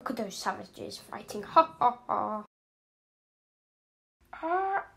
Look at those savages fighting. Ha ha ha. Ah.